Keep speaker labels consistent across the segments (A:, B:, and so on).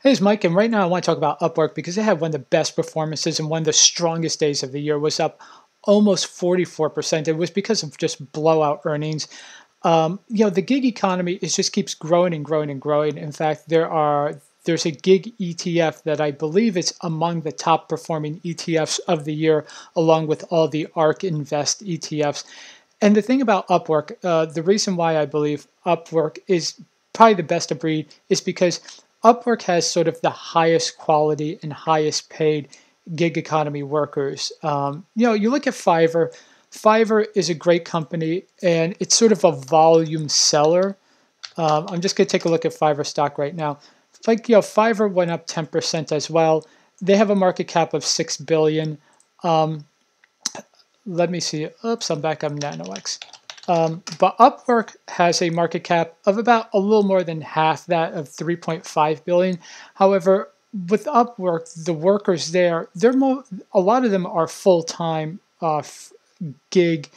A: Hey, it's Mike, and right now I want to talk about Upwork because they had one of the best performances and one of the strongest days of the year. Was up almost 44%. It was because of just blowout earnings. Um, you know, the gig economy is just keeps growing and growing and growing. In fact, there are there's a gig ETF that I believe is among the top performing ETFs of the year, along with all the ARK Invest ETFs. And the thing about Upwork, uh, the reason why I believe Upwork is probably the best of breed is because Upwork has sort of the highest quality and highest paid gig economy workers. Um, you know, you look at Fiverr. Fiverr is a great company, and it's sort of a volume seller. Um, I'm just going to take a look at Fiverr stock right now. Like you know, Fiverr went up 10% as well. They have a market cap of six billion. Um, let me see. Oops, I'm back on NanoX. Um, but Upwork has a market cap of about a little more than half that of 3.5 billion. However, with Upwork, the workers there, they're more, a lot of them are full-time uh, gig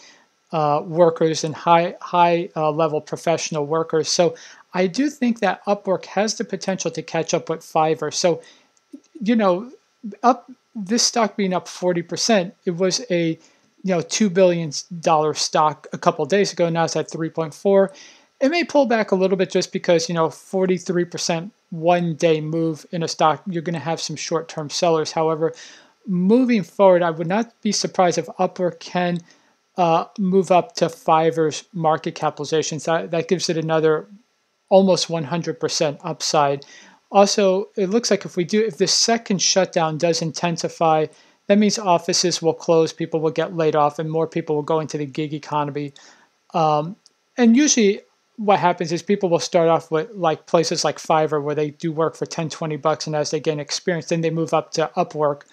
A: uh, workers and high high uh, level professional workers. So I do think that Upwork has the potential to catch up with Fiverr. So, you know, up this stock being up 40%, it was a you know two billion dollar stock a couple days ago. Now it's at 3.4. It may pull back a little bit just because you know 43% one day move in a stock. You're going to have some short term sellers. However, moving forward, I would not be surprised if Upwork can uh, move up to Fiverr's market capitalization. So that, that gives it another almost 100% upside. Also, it looks like if we do, if the second shutdown does intensify that means offices will close, people will get laid off, and more people will go into the gig economy. Um, and usually, what happens is people will start off with like places like Fiverr where they do work for 10, 20 bucks, and as they gain experience, then they move up to Upwork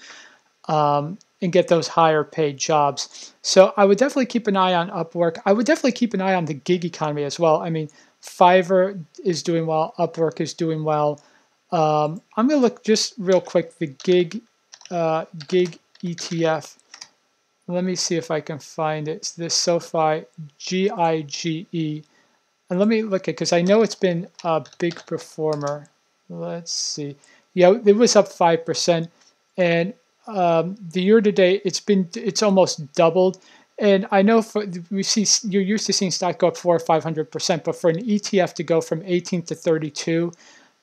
A: um, and get those higher paid jobs. So I would definitely keep an eye on Upwork. I would definitely keep an eye on the gig economy as well. I mean, Fiverr is doing well, Upwork is doing well. Um, I'm going to look just real quick the gig uh, gig ETF. Let me see if I can find it. It's this SoFi GIGE. And let me look at because I know it's been a big performer. Let's see. Yeah, it was up five percent, and um, the year to date it's been it's almost doubled. And I know for we see you're used to seeing stock go up four or five hundred percent, but for an ETF to go from 18 to 32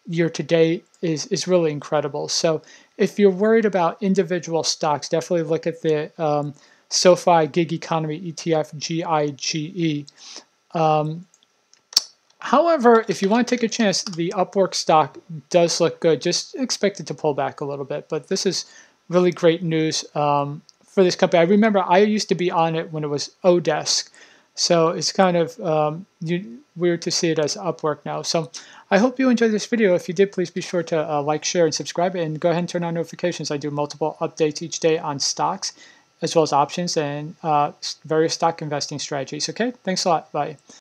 A: year to date is is really incredible. So if you're worried about individual stocks, definitely look at the um, SoFi Gig Economy ETF GIGE. Um, however, if you want to take a chance, the Upwork stock does look good. Just expect it to pull back a little bit, but this is really great news um, for this company. I remember I used to be on it when it was Odesk. So it's kind of um, weird to see it as Upwork now. So I hope you enjoyed this video. If you did, please be sure to uh, like, share, and subscribe, and go ahead and turn on notifications. I do multiple updates each day on stocks, as well as options and uh, various stock investing strategies. Okay, thanks a lot. Bye.